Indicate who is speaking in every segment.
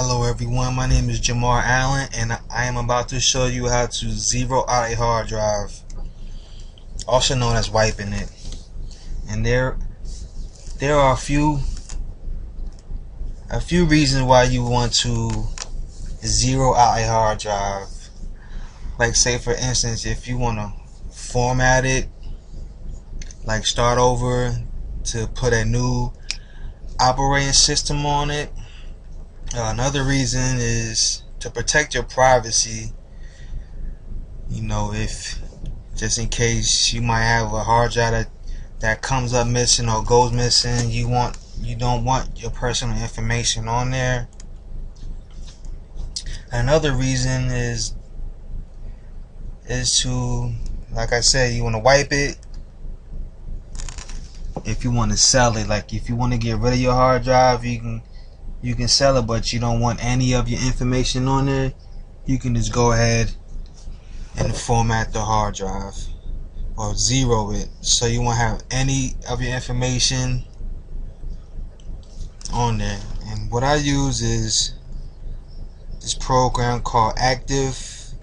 Speaker 1: Hello everyone, my name is Jamar Allen and I am about to show you how to zero out a hard drive, also known as wiping it. And there there are a few a few reasons why you want to zero out a hard drive. Like say for instance, if you want to format it, like start over to put a new operating system on it another reason is to protect your privacy. You know, if just in case you might have a hard drive that, that comes up missing or goes missing, you want you don't want your personal information on there. Another reason is is to like I said, you want to wipe it if you want to sell it. Like if you want to get rid of your hard drive, you can you can sell it but you don't want any of your information on there you can just go ahead and format the hard drive or zero it. So you won't have any of your information on there. And what I use is this program called active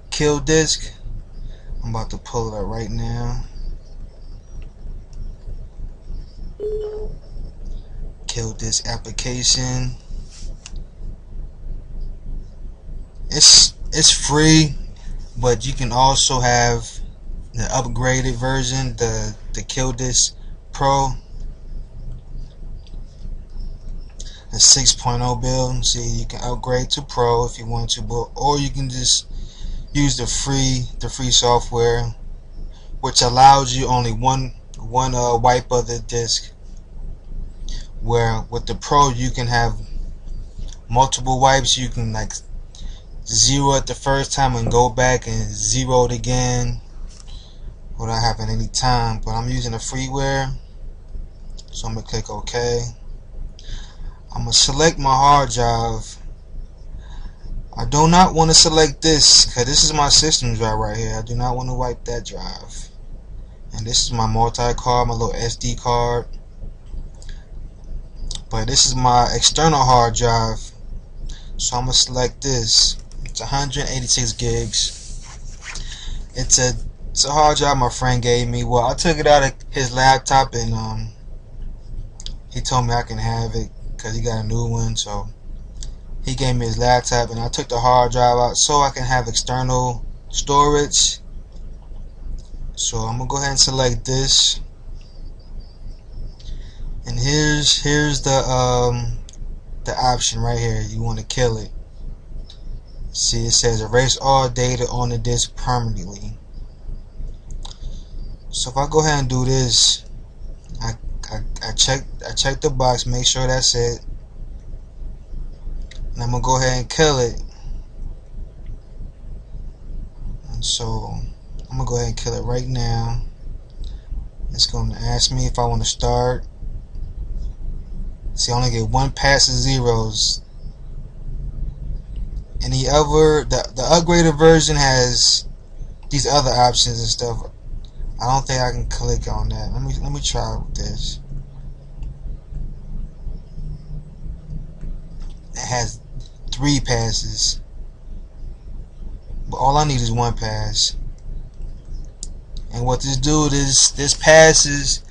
Speaker 1: kill disk I'm about to pull it up right now. Kill disk application it's it's free but you can also have the upgraded version the the kill disk pro. The 6.0 build see you can upgrade to pro if you want to but or you can just use the free the free software which allows you only one one uh, wipe of the disk where with the pro you can have multiple wipes you can like zero it the first time and go back and zero it again without having any time. But I'm using a freeware so I'm gonna click OK. I'm gonna select my hard drive. I do not want to select this because this is my system drive right here. I do not want to wipe that drive. And this is my multi-card my little SD card. But this is my external hard drive so I'm gonna select this it's 186 gigs. It's a it's a hard drive my friend gave me. Well, I took it out of his laptop and um, he told me I can have it because he got a new one. So he gave me his laptop and I took the hard drive out so I can have external storage. So I'm gonna go ahead and select this. And here's here's the um the option right here. You want to kill it. See, it says erase all data on the disk permanently. So if I go ahead and do this, I, I, I check I check the box, make sure that's it. And I'm gonna go ahead and kill it. And so I'm gonna go ahead and kill it right now. It's gonna ask me if I want to start. See, I only get one pass of zeros and the other the, the upgraded version has these other options and stuff. I don't think I can click on that. Let me let me try with this. It has three passes. But all I need is one pass. And what this dude is this passes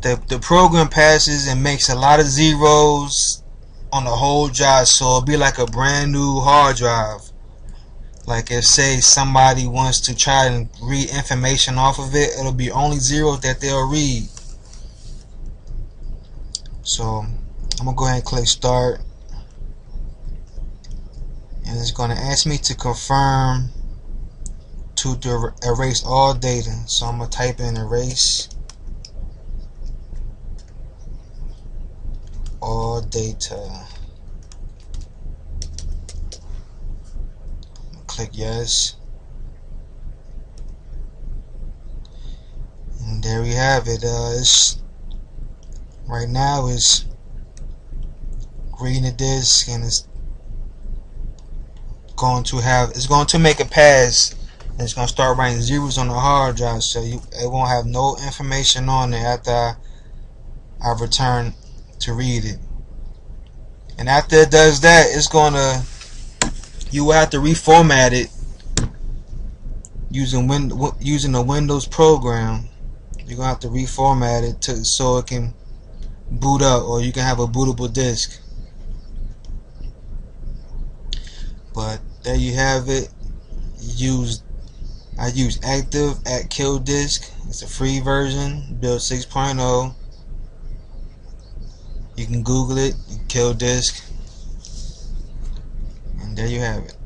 Speaker 1: the, the program passes and makes a lot of zeros on the whole drive so it'll be like a brand new hard drive. Like if say somebody wants to try and read information off of it it'll be only zeros that they'll read. So I'm gonna go ahead and click start. And it's gonna ask me to confirm to erase all data. So I'm gonna type in erase all data. Click yes. And there we have it. Uh, it's, right now is reading the disk and it's going to have it's going to make a pass and it's going to start writing zeros on the hard drive so you, it won't have no information on it after I, I return to read it. and after it does that it's gonna you will have to reformat it using win using a Windows program. You're gonna have to reformat it to so it can boot up or you can have a bootable disk. But there you have it. Use I use active at kill disk. It's a free version build 6.0 you can google it kill disk and there you have it